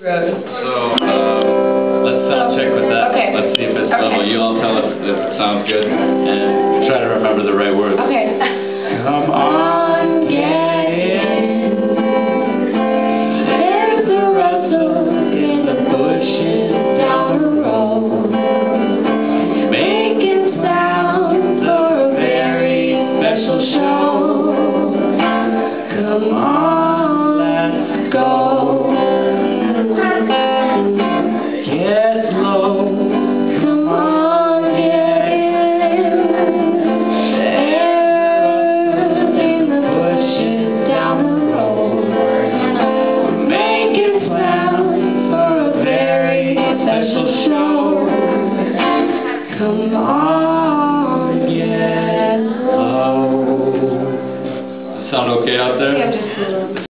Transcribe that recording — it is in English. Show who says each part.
Speaker 1: Road.
Speaker 2: So, uh, let's sound check with that.
Speaker 1: Okay.
Speaker 2: Let's see if it's
Speaker 1: Okay.
Speaker 2: level. You all tell us if it sounds good, and try to remember the right words.
Speaker 1: Okay.
Speaker 2: Come on, get in. There's a rustle in the bushes down the road. Making sounds for a very special show. Come on, Come on, get low. Sound okay out there?
Speaker 1: Yeah, just a little.